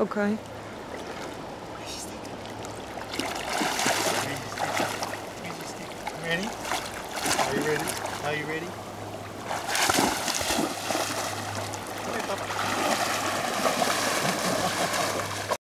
Okay. Ready? Are you ready? Are you ready?